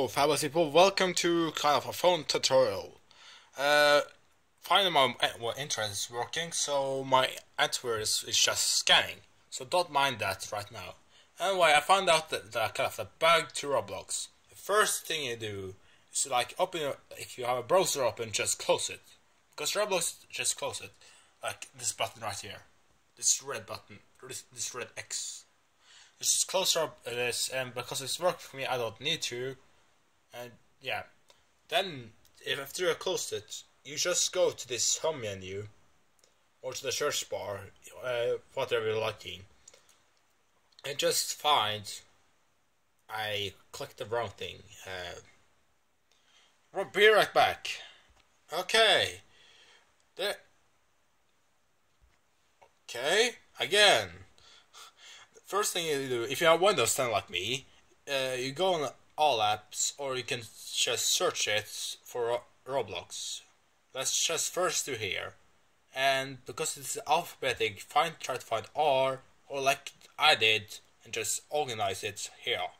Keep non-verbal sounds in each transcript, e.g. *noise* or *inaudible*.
Hello, fabulous people. Welcome to kind of a phone tutorial. Uh, finally, my well, internet is working, so my antivirus is just scanning. So don't mind that right now. Anyway, I found out that, that kind of a bug to Roblox. The first thing you do is like open your, if you have a browser open, just close it. Because Roblox, just close it. Like this button right here. This red button, this, this red X. Just close up this, and because it's worked for me, I don't need to. And yeah, then if after you closed it, you just go to this home menu or to the search bar, uh, whatever you're liking, and just find. I clicked the wrong thing. Uh, we'll be right back. Okay. There. Okay. Again. First thing you do, if you have Windows 10 like me, uh, you go on all apps, or you can just search it for Roblox. Let's just first do here, and because it's alphabetic, find try to find R, or like I did, and just organize it here.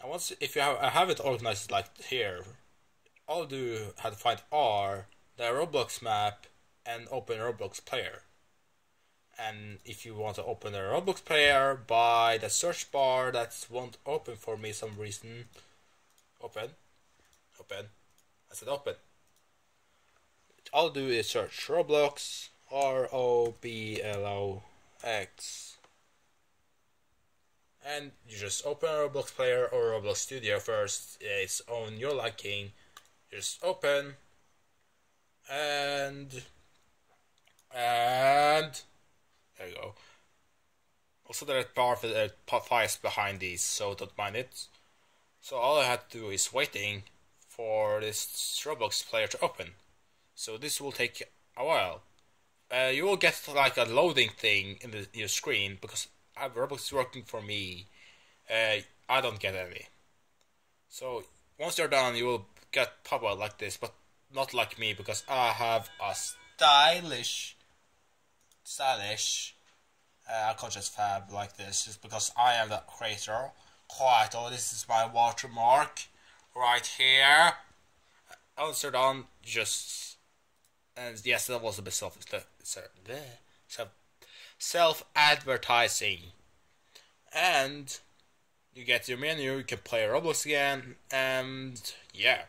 And once if you have, I have it organized like here, I'll do have to find R, the Roblox map, and open Roblox player and if you want to open a Roblox player by the search bar that won't open for me some reason. Open. Open. I said open. All I'll do is search Roblox. R O B L O X. And you just open a Roblox player or Roblox Studio first. It's on your liking. Just open. And and. Also, there are powerful uh, fires behind these, so don't mind it. So all I had to do is waiting for this Roblox player to open. So this will take a while. Uh, you will get like a loading thing in the, your screen because Roblox is working for me. Uh, I don't get any. So once you're done, you will get pop out like this, but not like me because I have a stylish stylish. Uh, I can't just fab like this just because I am the creator. Quite, oh, this is my watermark right here. Answered on just, and yes, that was a bit self, self, self advertising. And you get your menu, you can play Roblox again, and yeah,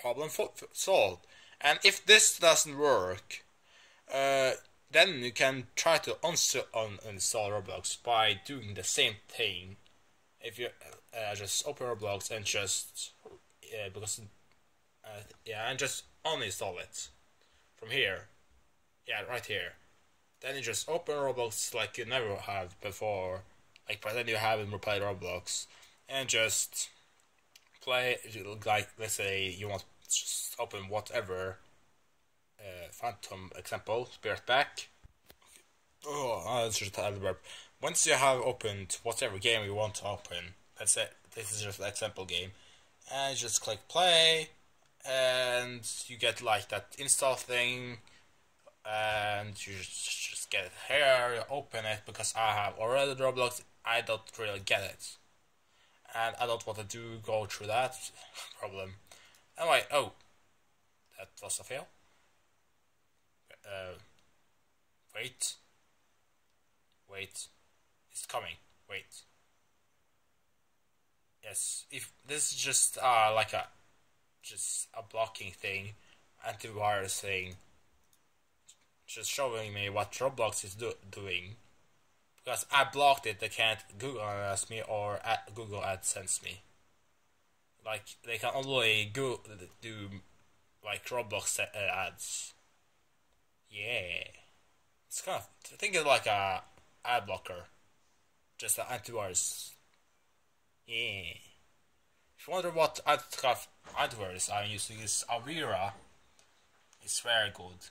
problem solved. And if this doesn't work, uh, then you can try to uninstall Roblox by doing the same thing. If you uh, just open Roblox and just uh, because uh, yeah, and just uninstall it from here. Yeah, right here. Then you just open Roblox like you never have before, like pretend you haven't played Roblox, and just play like let's say you want to just open whatever Phantom example, Spirit back. Oh, that's just a verb. Once you have opened whatever game you want to open, that's it. This is just an example game, and just click play, and you get like that install thing, and you just, just get it here. You open it because I have already Roblox. I don't really get it, and I don't want to do go through that *laughs* problem. Anyway, oh, that was a fail. Uh, wait. Wait. It's coming. Wait. Yes, if this is just uh, like a just a blocking thing, antivirus thing, just showing me what Roblox is do doing. Because I blocked it, they can't Google ask me or Google AdSense me. Like they can only go do like Roblox uh, ads. Yeah. It's kind of, I think it's like a ad blocker. Just an antivirus. Yeah. If you wonder what antivirus I'm using is Avira. It's very good.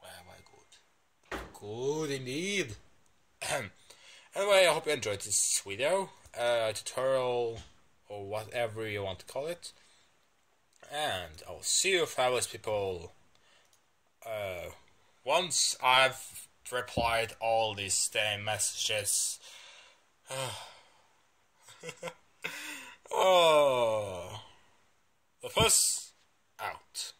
Very, very good. Good indeed. *clears throat* anyway, I hope you enjoyed this video, uh, tutorial, or whatever you want to call it. And I'll see you, fabulous people. Uh, once I've replied all these damn messages. *sighs* *sighs* oh. The first out.